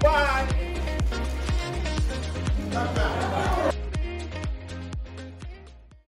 Bye. Bye.